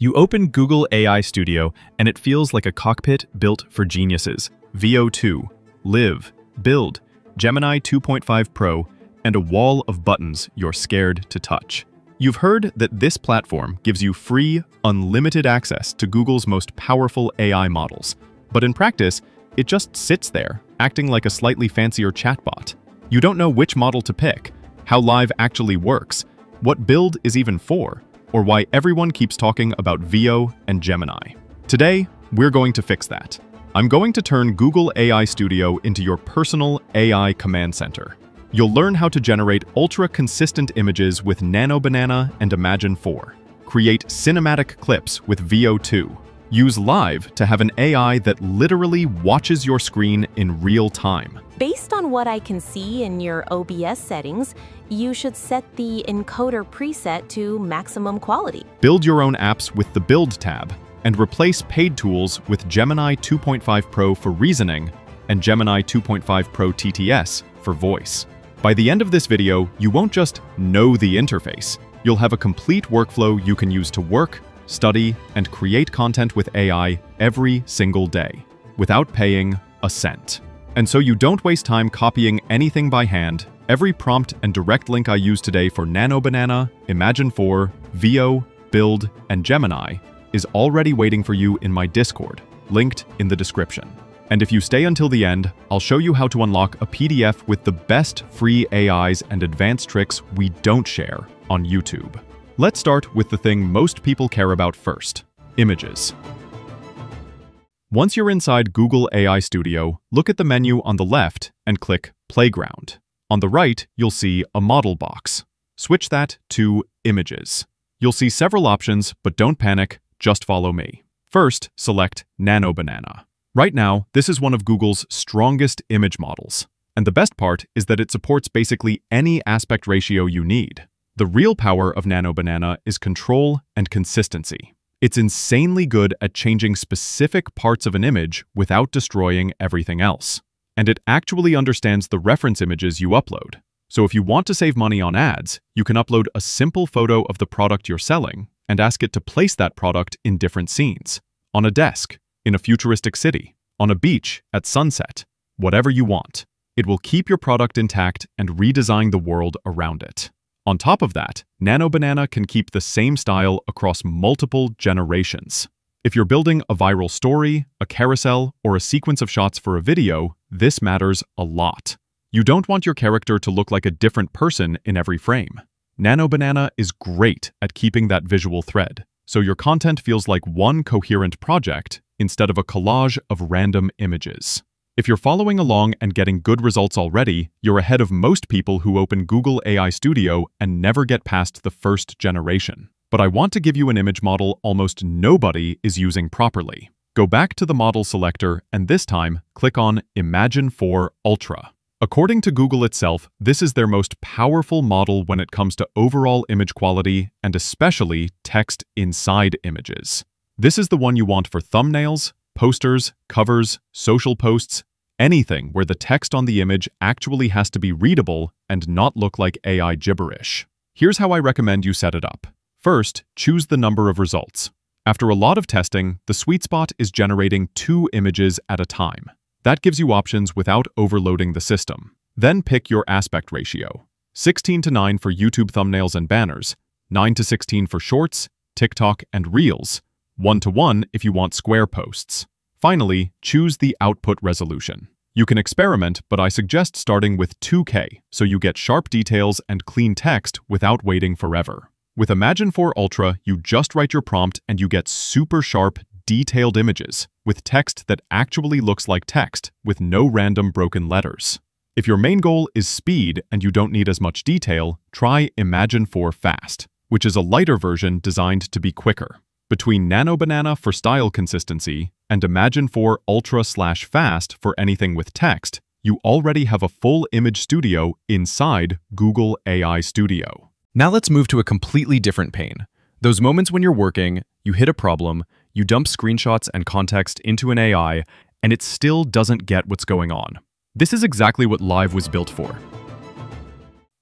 You open Google AI Studio and it feels like a cockpit built for geniuses. Veo 2, Live, Build, Gemini 2.5 Pro, and a wall of buttons you're scared to touch. You've heard that this platform gives you free, unlimited access to Google's most powerful AI models. But in practice, it just sits there, acting like a slightly fancier chatbot. You don't know which model to pick, how Live actually works, what build is even for, or why everyone keeps talking about Veo and Gemini. Today, we're going to fix that. I'm going to turn Google AI Studio into your personal AI command center. You'll learn how to generate ultra-consistent images with Nano Banana and Imagen 4. Create cinematic clips with Veo 2. Use Live to have an AI that literally watches your screen in real time. Based on what I can see in your OBS settings, you should set the encoder preset to maximum quality. Build your own apps with the Build tab, and replace paid tools with Gemini 2.5 Pro for reasoning and Gemini 2.5 Pro TTS for voice. By the end of this video, you won't just know the interface. You'll have a complete workflow you can use to work, study, and create content with AI every single day, without paying a cent. And so you don't waste time copying anything by hand, every prompt and direct link I use today for Nano Banana, Imagen 4, Veo, Build, and Gemini is already waiting for you in my Discord, linked in the description. And if you stay until the end, I'll show you how to unlock a PDF with the best free AIs and advanced tricks we don't share on YouTube. Let's start with the thing most people care about first, images. Once you're inside Google AI Studio, look at the menu on the left and click Playground. On the right, you'll see a model box. Switch that to Images. You'll see several options, but don't panic, just follow me. First, select Nano Banana. Right now, this is one of Google's strongest image models. And the best part is that it supports basically any aspect ratio you need. The real power of Nano Banana is control and consistency. It's insanely good at changing specific parts of an image without destroying everything else. And it actually understands the reference images you upload. So if you want to save money on ads, you can upload a simple photo of the product you're selling and ask it to place that product in different scenes. On a desk, in a futuristic city, on a beach, at sunset, whatever you want. It will keep your product intact and redesign the world around it. On top of that, Nano Banana can keep the same style across multiple generations. If you're building a viral story, a carousel, or a sequence of shots for a video, this matters a lot. You don't want your character to look like a different person in every frame. Nano Banana is great at keeping that visual thread, so your content feels like one coherent project instead of a collage of random images. If you're following along and getting good results already, you're ahead of most people who open Google AI Studio and never get past the first generation. But I want to give you an image model almost nobody is using properly. Go back to the model selector and this time click on Imagen 4 Ultra. According to Google itself, this is their most powerful model when it comes to overall image quality and especially text inside images. This is the one you want for thumbnails, posters, covers, social posts, anything where the text on the image actually has to be readable and not look like AI gibberish. Here's how I recommend you set it up. First, choose the number of results. After a lot of testing, the sweet spot is generating two images at a time. That gives you options without overloading the system. Then pick your aspect ratio. 16 to 9 for YouTube thumbnails and banners, 9 to 16 for shorts, TikTok, and Reels, 1 to 1 if you want square posts. Finally, choose the output resolution. You can experiment, but I suggest starting with 2K so you get sharp details and clean text without waiting forever. With Imagen 4 Ultra, you just write your prompt and you get super sharp, detailed images with text that actually looks like text with no random broken letters. If your main goal is speed and you don't need as much detail, try Imagen 4 Fast, which is a lighter version designed to be quicker. Between Nano Banana for style consistency and Imagen 4 Ultra slash Fast for anything with text, you already have a full image studio inside Google AI Studio. Now let's move to a completely different pane. Those moments when you're working, you hit a problem, you dump screenshots and context into an AI, and it still doesn't get what's going on. This is exactly what Live was built for.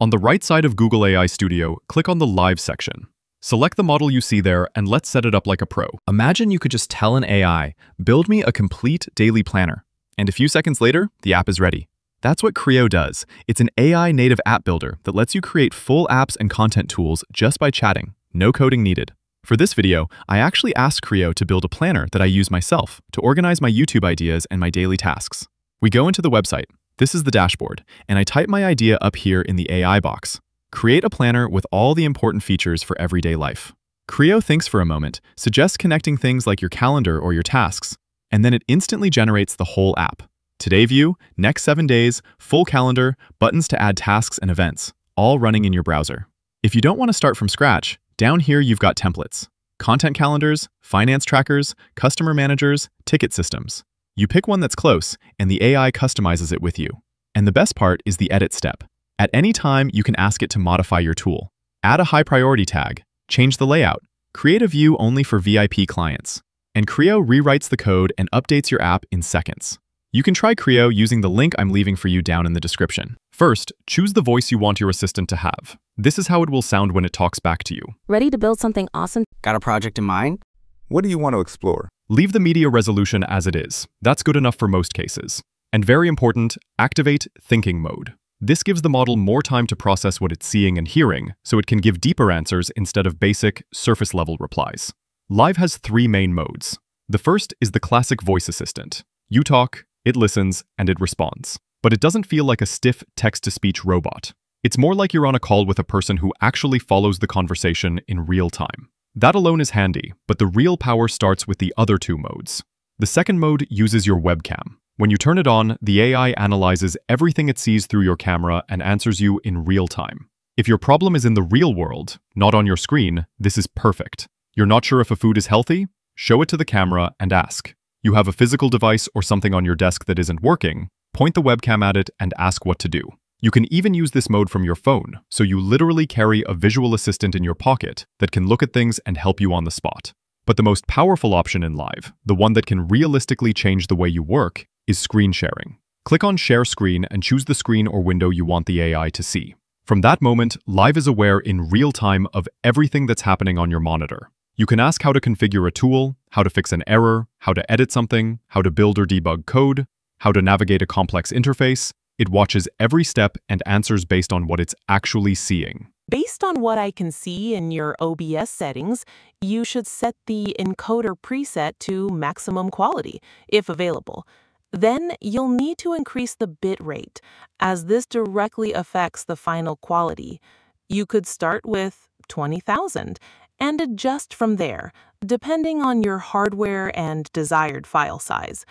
On the right side of Google AI Studio, click on the Live section. Select the model you see there and let's set it up like a pro. Imagine you could just tell an AI, build me a complete daily planner. And a few seconds later, the app is ready. That's what Creao does. It's an AI native app builder that lets you create full apps and content tools just by chatting. No coding needed. For this video, I actually asked Creao to build a planner that I use myself to organize my YouTube ideas and my daily tasks. We go into the website. This is the dashboard, and I type my idea up here in the AI box. Create a planner with all the important features for everyday life. Creao thinks for a moment, suggests connecting things like your calendar or your tasks, and then it instantly generates the whole app. Today view, next seven days, full calendar, buttons to add tasks and events, all running in your browser. If you don't want to start from scratch, down here you've got templates, content calendars, finance trackers, customer managers, ticket systems. You pick one that's close, and the AI customizes it with you. And the best part is the edit step. At any time, you can ask it to modify your tool. Add a high priority tag, change the layout, create a view only for VIP clients, and Creao rewrites the code and updates your app in seconds. You can try Creao using the link I'm leaving for you down in the description. First, choose the voice you want your assistant to have. This is how it will sound when it talks back to you. Ready to build something awesome? Got a project in mind? What do you want to explore? Leave the media resolution as it is. That's good enough for most cases. And very important, activate thinking mode. This gives the model more time to process what it's seeing and hearing, so it can give deeper answers instead of basic, surface-level replies. Live has three main modes. The first is the classic voice assistant. You talk, it listens, and it responds. But it doesn't feel like a stiff text-to-speech robot. It's more like you're on a call with a person who actually follows the conversation in real time. That alone is handy, but the real power starts with the other two modes. The second mode uses your webcam. When you turn it on, the AI analyzes everything it sees through your camera and answers you in real time. If your problem is in the real world, not on your screen, this is perfect. You're not sure if a food is healthy? Show it to the camera and ask. You have a physical device or something on your desk that isn't working, point the webcam at it and ask what to do. You can even use this mode from your phone, so you literally carry a visual assistant in your pocket that can look at things and help you on the spot. But the most powerful option in Live, the one that can realistically change the way you work, is screen sharing. Click on Share Screen and choose the screen or window you want the AI to see. From that moment, Live is aware in real time of everything that's happening on your monitor. You can ask how to configure a tool, how to fix an error, how to edit something, how to build or debug code, how to navigate a complex interface. It watches every step and answers based on what it's actually seeing. Based on what I can see in your OBS settings, you should set the encoder preset to maximum quality, if available. Then you'll need to increase the bit rate, as this directly affects the final quality. You could start with 20,000 and adjust from there, depending on your hardware and desired file size.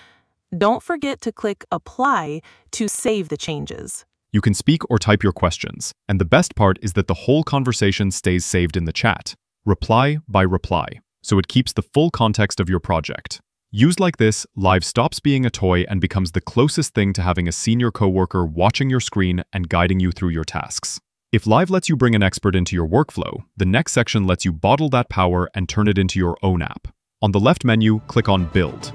Don't forget to click Apply to save the changes. You can speak or type your questions, and the best part is that the whole conversation stays saved in the chat, reply by reply, so it keeps the full context of your project. Used like this, Live stops being a toy and becomes the closest thing to having a senior coworker watching your screen and guiding you through your tasks. If Live lets you bring an expert into your workflow, the next section lets you bottle that power and turn it into your own app. On the left menu, click on Build.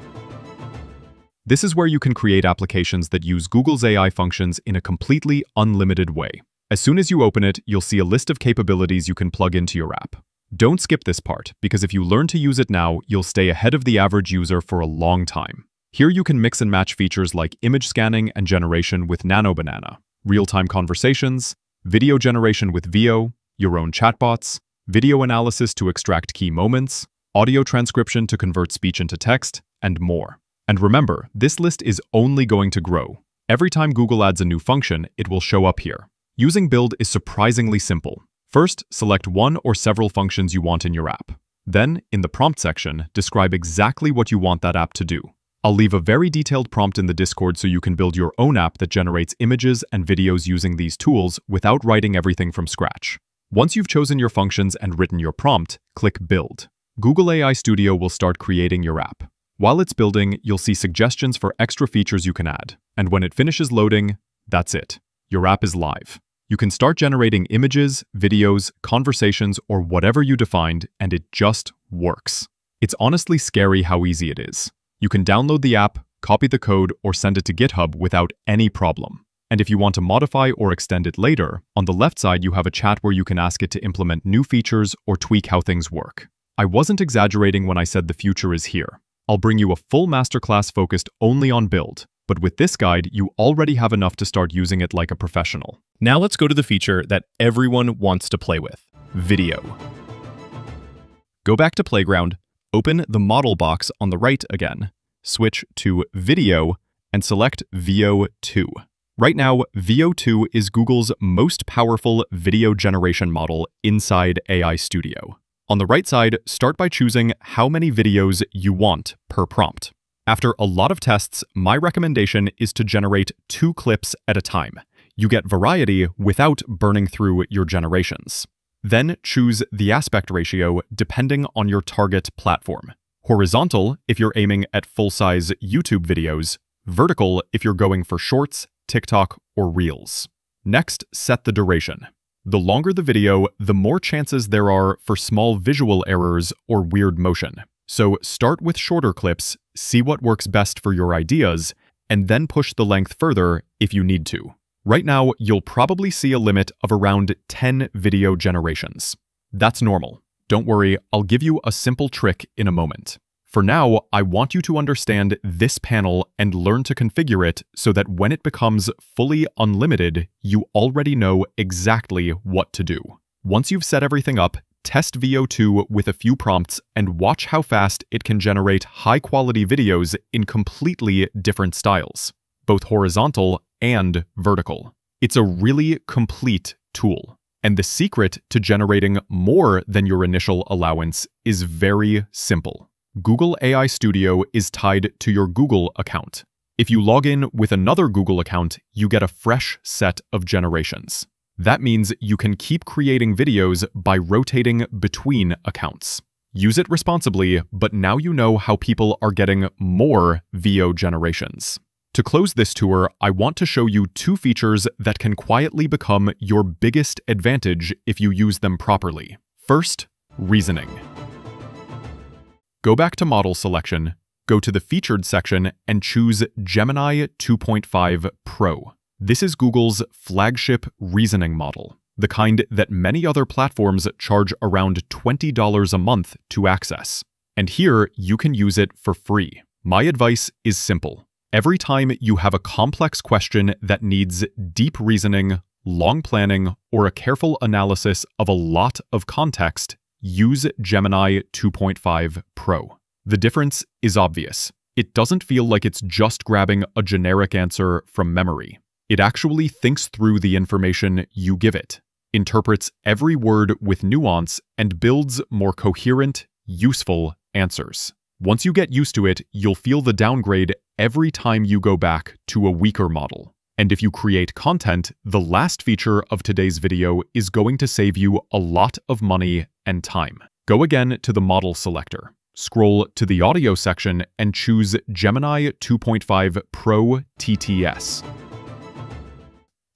This is where you can create applications that use Google's AI functions in a completely unlimited way. As soon as you open it, you'll see a list of capabilities you can plug into your app. Don't skip this part, because if you learn to use it now, you'll stay ahead of the average user for a long time. Here you can mix and match features like image scanning and generation with Nano Banana, real-time conversations, video generation with Veo, your own chatbots, video analysis to extract key moments, audio transcription to convert speech into text, and more. And remember, this list is only going to grow. Every time Google adds a new function, it will show up here. Using Build is surprisingly simple. First, select one or several functions you want in your app. Then, in the prompt section, describe exactly what you want that app to do. I'll leave a very detailed prompt in the Discord so you can build your own app that generates images and videos using these tools without writing everything from scratch. Once you've chosen your functions and written your prompt, click Build. Google AI Studio will start creating your app. While it's building, you'll see suggestions for extra features you can add. And when it finishes loading, that's it. Your app is live. You can start generating images, videos, conversations, or whatever you defined, and it just works. It's honestly scary how easy it is. You can download the app, copy the code, or send it to GitHub without any problem. And if you want to modify or extend it later, on the left side you have a chat where you can ask it to implement new features or tweak how things work. I wasn't exaggerating when I said the future is here. I'll bring you a full masterclass focused only on build, but with this guide, you already have enough to start using it like a professional. Now let's go to the feature that everyone wants to play with, video. Go back to Playground, open the model box on the right again, switch to Video, and select Veo 2. Right now, Veo 2 is Google's most powerful video generation model inside AI Studio. On the right side, start by choosing how many videos you want per prompt. After a lot of tests, my recommendation is to generate two clips at a time. You get variety without burning through your generations. Then choose the aspect ratio depending on your target platform. Horizontal if you're aiming at full-size YouTube videos, vertical if you're going for shorts, TikTok, or Reels. Next, set the duration. The longer the video, the more chances there are for small visual errors or weird motion. So start with shorter clips, see what works best for your ideas, and then push the length further if you need to. Right now, you'll probably see a limit of around 10 video generations. That's normal. Don't worry, I'll give you a simple trick in a moment. For now, I want you to understand this panel and learn to configure it so that when it becomes fully unlimited, you already know exactly what to do. Once you've set everything up, test Veo 2 with a few prompts and watch how fast it can generate high-quality videos in completely different styles, both horizontal and vertical. It's a really complete tool. And the secret to generating more than your initial allowance is very simple. Google AI Studio is tied to your Google account. If you log in with another Google account, you get a fresh set of generations. That means you can keep creating videos by rotating between accounts. Use it responsibly, but now you know how people are getting more Veo generations. To close this tour, I want to show you two features that can quietly become your biggest advantage if you use them properly. First, reasoning. Go back to Model Selection, go to the Featured section, and choose Gemini 2.5 Pro. This is Google's flagship reasoning model, the kind that many other platforms charge around $20 a month to access. And here, you can use it for free. My advice is simple. Every time you have a complex question that needs deep reasoning, long planning, or a careful analysis of a lot of context, use Gemini 2.5 Pro. The difference is obvious. It doesn't feel like it's just grabbing a generic answer from memory. It actually thinks through the information you give it, interprets every word with nuance, and builds more coherent, useful answers. Once you get used to it, you'll feel the downgrade every time you go back to a weaker model. And if you create content, the last feature of today's video is going to save you a lot of money and time. Go again to the model selector. Scroll to the audio section and choose Gemini 2.5 Pro TTS.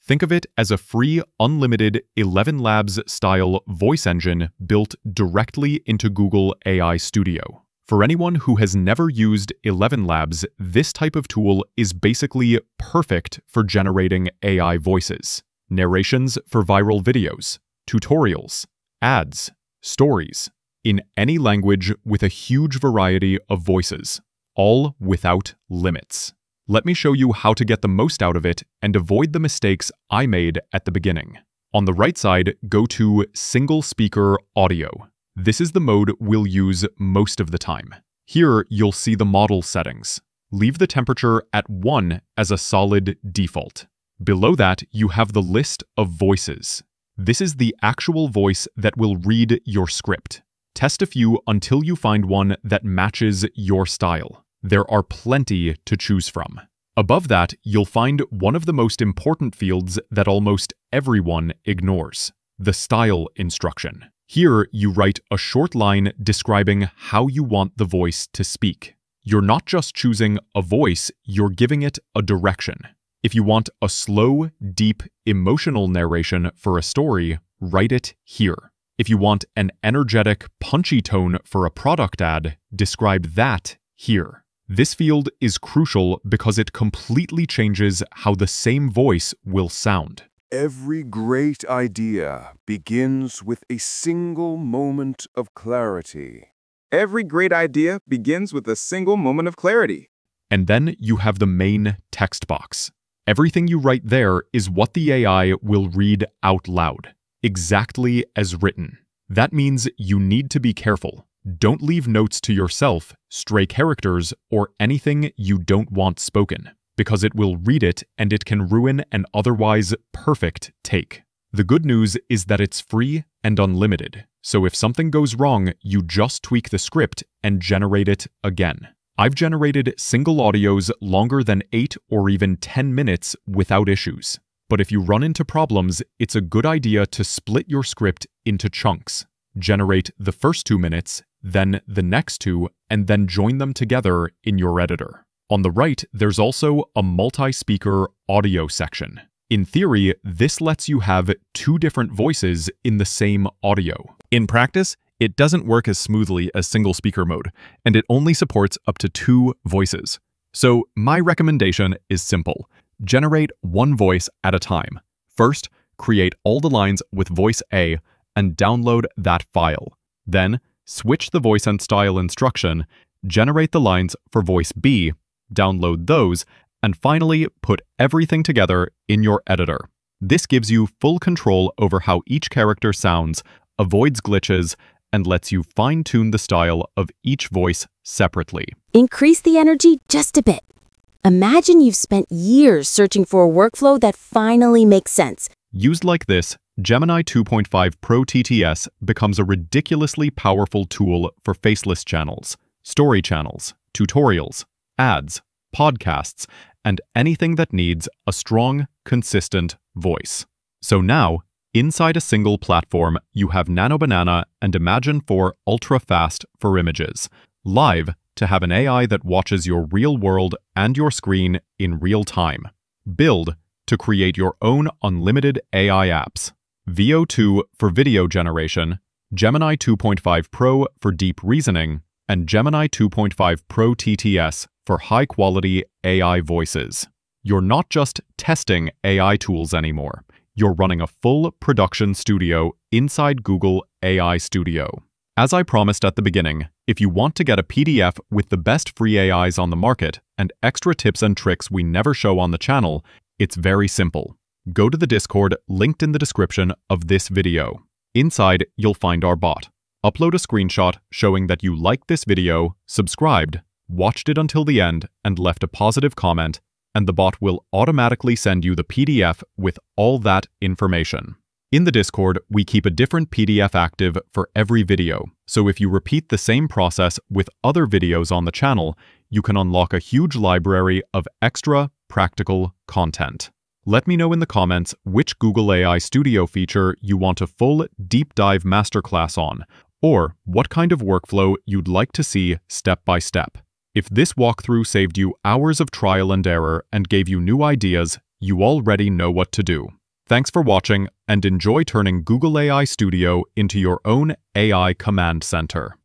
Think of it as a free, unlimited ElevenLabs style voice engine built directly into Google AI Studio. For anyone who has never used ElevenLabs, this type of tool is basically perfect for generating AI voices, narrations for viral videos, tutorials, ads, stories, in any language with a huge variety of voices, all without limits. Let me show you how to get the most out of it and avoid the mistakes I made at the beginning. On the right side, go to Single Speaker Audio. This is the mode we'll use most of the time. Here, you'll see the model settings. Leave the temperature at 1 as a solid default. Below that, you have the list of voices. This is the actual voice that will read your script. Test a few until you find one that matches your style. There are plenty to choose from. Above that, you'll find one of the most important fields that almost everyone ignores, the style instruction. Here, you write a short line describing how you want the voice to speak. You're not just choosing a voice, you're giving it a direction. If you want a slow, deep, emotional narration for a story, write it here. If you want an energetic, punchy tone for a product ad, describe that here. This field is crucial because it completely changes how the same voice will sound. Every great idea begins with a single moment of clarity. Every great idea begins with a single moment of clarity. And then you have the main text box. Everything you write there is what the AI will read out loud, exactly as written. That means you need to be careful. Don't leave notes to yourself, stray characters, or anything you don't want spoken, because it will read it and it can ruin an otherwise perfect take. The good news is that it's free and unlimited, so if something goes wrong, you just tweak the script and generate it again. I've generated single audios longer than 8 or even 10 minutes without issues. But if you run into problems, it's a good idea to split your script into chunks. Generate the first two minutes, then the next two, and then join them together in your editor. On the right, there's also a multi-speaker audio section. In theory, this lets you have two different voices in the same audio. In practice, it doesn't work as smoothly as single speaker mode, and it only supports up to two voices. So my recommendation is simple. Generate one voice at a time. First, create all the lines with voice A and download that file. Then, switch the voice and style instruction, generate the lines for voice B, download those, and finally put everything together in your editor. This gives you full control over how each character sounds, avoids glitches, and lets you fine-tune the style of each voice separately. Increase the energy just a bit. Imagine you've spent years searching for a workflow that finally makes sense. Used like this, Gemini 2.5 Pro TTS becomes a ridiculously powerful tool for faceless channels, story channels, tutorials, ads, podcasts, and anything that needs a strong, consistent voice. So now, inside a single platform, you have Nano Banana and Imagen 4 ultra fast for images, live to have an AI that watches your real world and your screen in real time. Build to create your own unlimited AI apps. Veo 2 for video generation, Gemini 2.5 Pro for deep reasoning, and Gemini 2.5 Pro TTS for high-quality AI voices. You're not just testing AI tools anymore. You're running a full production studio inside Google AI Studio. As I promised at the beginning, if you want to get a PDF with the best free AIs on the market and extra tips and tricks we never show on the channel, it's very simple. Go to the Discord linked in the description of this video. Inside, you'll find our bot. Upload a screenshot showing that you liked this video, subscribed, watched it until the end, and left a positive comment, and the bot will automatically send you the PDF with all that information. In the Discord, we keep a different PDF active for every video, so if you repeat the same process with other videos on the channel, you can unlock a huge library of extra, practical content. Let me know in the comments which Google AI Studio feature you want a full deep dive masterclass on, or what kind of workflow you'd like to see step by step. If this walkthrough saved you hours of trial and error and gave you new ideas, you already know what to do. Thanks for watching and enjoy turning Google AI Studio into your own AI command center.